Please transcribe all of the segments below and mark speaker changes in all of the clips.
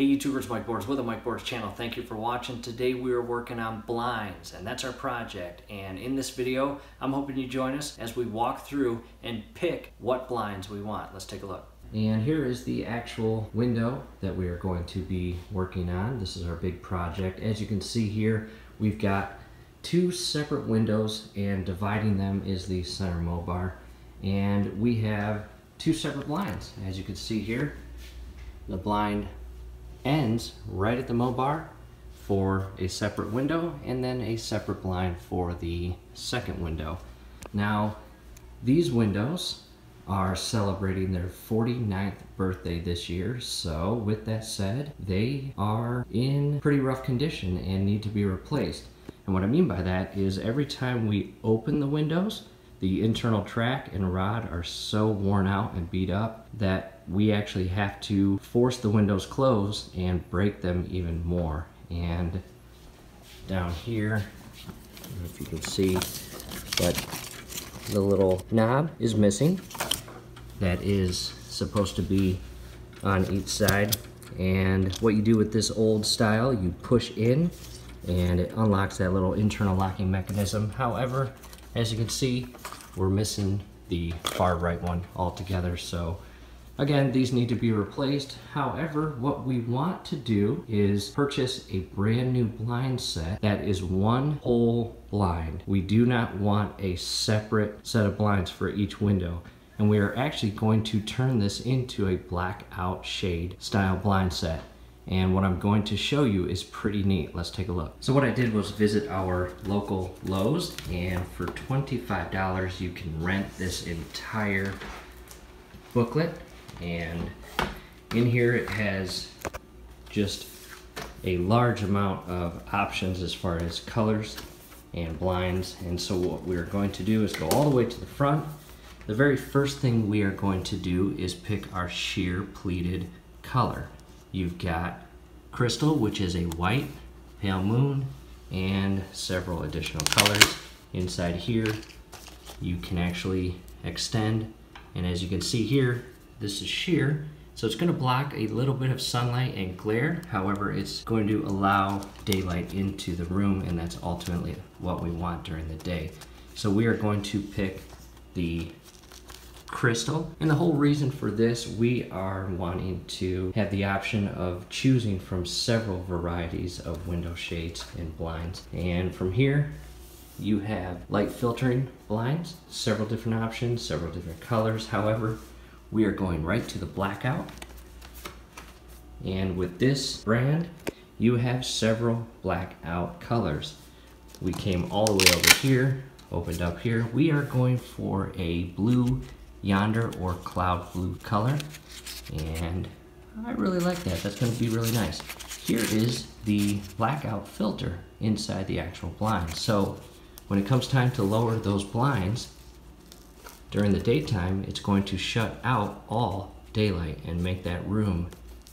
Speaker 1: Hey YouTubers, Mike Borders with the Mike Borders channel. Thank you for watching. Today we are working on blinds and that's our project. And in this video, I'm hoping you join us as we walk through and pick what blinds we want. Let's take a look. And here is the actual window that we are going to be working on. This is our big project. As you can see here, we've got two separate windows and dividing them is the center mobar. And we have two separate blinds. As you can see here, the blind ends right at the mobar for a separate window and then a separate blind for the second window. Now, these windows are celebrating their 49th birthday this year. So with that said, they are in pretty rough condition and need to be replaced. And what I mean by that is every time we open the windows, the internal track and rod are so worn out and beat up that we actually have to force the windows closed and break them even more. And down here, if you can see, but the little knob is missing. That is supposed to be on each side. And what you do with this old style, you push in and it unlocks that little internal locking mechanism. However, as you can see, we're missing the far right one altogether. So again, these need to be replaced. However, what we want to do is purchase a brand new blind set that is one whole blind. We do not want a separate set of blinds for each window. And we are actually going to turn this into a blackout shade style blind set. And what I'm going to show you is pretty neat. Let's take a look. So what I did was visit our local Lowe's and for $25 you can rent this entire booklet. And in here it has just a large amount of options as far as colors and blinds. And so what we're going to do is go all the way to the front. The very first thing we are going to do is pick our sheer pleated color. You've got crystal, which is a white, pale moon, and several additional colors. Inside here, you can actually extend, and as you can see here, this is sheer, so it's going to block a little bit of sunlight and glare. However, it's going to allow daylight into the room, and that's ultimately what we want during the day. So we are going to pick the crystal. And the whole reason for this, we are wanting to have the option of choosing from several varieties of window shades and blinds. And from here, you have light filtering blinds, several different options, several different colors. However, we are going right to the blackout. And with this brand, you have several blackout colors. We came all the way over here, opened up here. We are going for a blue yonder or cloud blue color. And I really like that. That's going to be really nice. Here is the blackout filter inside the actual blind. So when it comes time to lower those blinds, during the daytime, it's going to shut out all daylight and make that room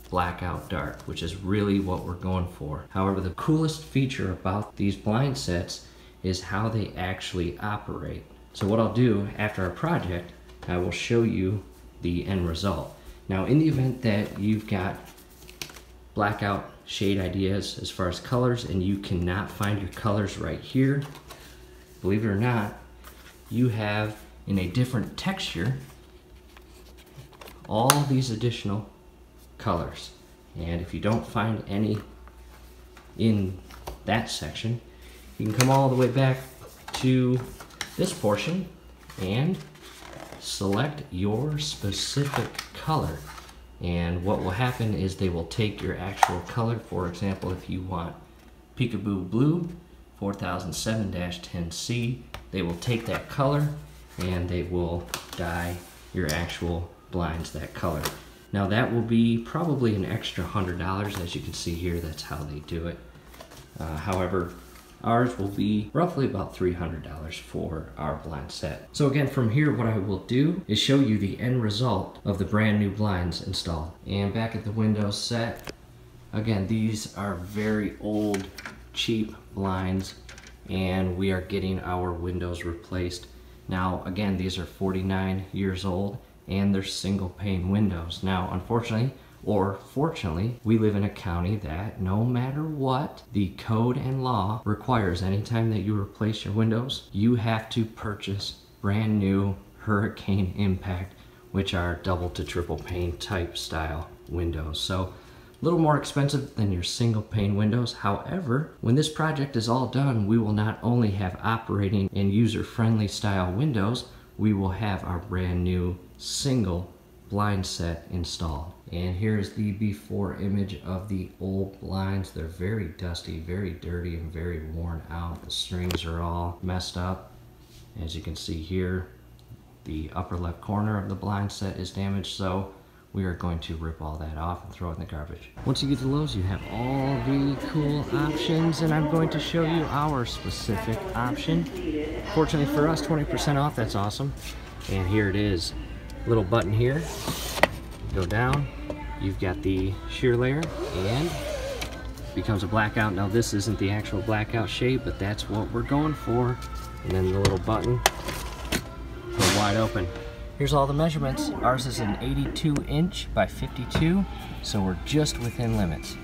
Speaker 1: blackout dark, which is really what we're going for. However, the coolest feature about these blind sets is how they actually operate. So what I'll do after our project I will show you the end result. Now in the event that you've got blackout shade ideas as far as colors and you cannot find your colors right here, believe it or not, you have in a different texture all these additional colors. And if you don't find any in that section, you can come all the way back to this portion and select your specific color. And what will happen is they will take your actual color. For example, if you want Peekaboo Blue 4007-10C, they will take that color and they will dye your actual blinds that color. Now that will be probably an extra $100 as you can see here, that's how they do it. Uh, however, Ours will be roughly about $300 for our blind set. So again, from here, what I will do is show you the end result of the brand new blinds installed. And back at the window set, again, these are very old, cheap blinds, and we are getting our windows replaced. Now, again, these are 49 years old, and they're single pane windows. Now, unfortunately, Or fortunately, we live in a county that no matter what the code and law requires anytime that you replace your windows, you have to purchase brand new hurricane impact, which are double to triple pane type style windows. So a little more expensive than your single pane windows. However, when this project is all done, we will not only have operating and user-friendly style windows, we will have our brand new single blind set installed. And here's the before image of the old blinds. They're very dusty, very dirty, and very worn out. The strings are all messed up. As you can see here, the upper left corner of the blind set is damaged, so we are going to rip all that off and throw it in the garbage. Once you get to Lowe's, you have all the cool options, and I'm going to show you our specific option. Fortunately for us, 20% off, that's awesome. And here it is, little button here, go down, you've got the sheer layer, and becomes a blackout. Now this isn't the actual blackout shape, but that's what we're going for. And then the little button, go wide open. Here's all the measurements. Ours is an 82 inch by 52, so we're just within limits.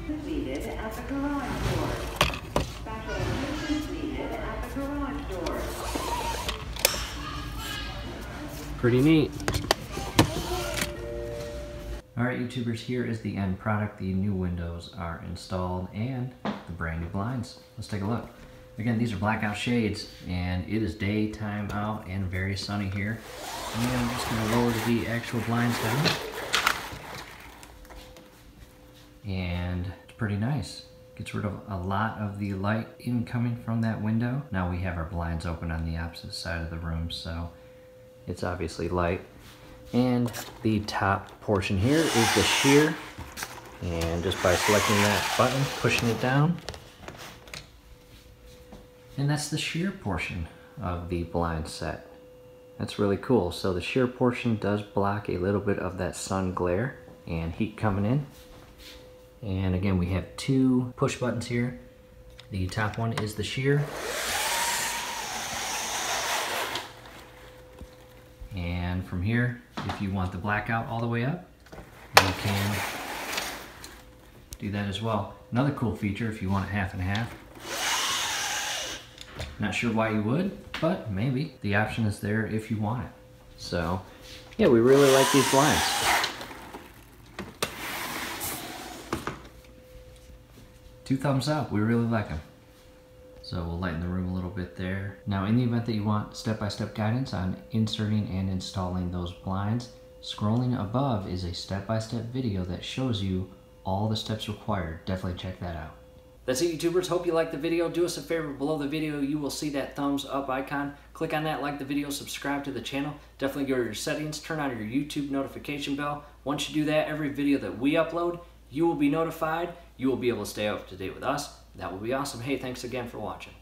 Speaker 1: Pretty neat. Alright YouTubers, here is the end product. The new windows are installed and the brand new blinds. Let's take a look. Again, these are blackout shades and it is daytime out and very sunny here. And I'm just going to lower the actual blinds down. And it's pretty nice. Gets rid of a lot of the light incoming from that window. Now we have our blinds open on the opposite side of the room, so it's obviously light. And the top portion here is the sheer. And just by selecting that button, pushing it down, and that's the sheer portion of the blind set. That's really cool. So the sheer portion does block a little bit of that sun glare and heat coming in. And again, we have two push buttons here. The top one is the sheer. And from here, if you want the blackout all the way up, you can do that as well. Another cool feature, if you want it half and half, not sure why you would, but maybe. The option is there if you want it. So, yeah, we really like these blinds. Two thumbs up, we really like them. So we'll lighten the room a little bit there. Now in the event that you want step-by-step -step guidance on inserting and installing those blinds, scrolling above is a step-by-step -step video that shows you all the steps required. Definitely check that out. That's it, YouTubers. Hope you liked the video. Do us a favor. Below the video, you will see that thumbs up icon. Click on that, like the video, subscribe to the channel. Definitely go to your settings, turn on your YouTube notification bell. Once you do that, every video that we upload, you will be notified. You will be able to stay up to date with us. That will be awesome. Hey, thanks again for watching.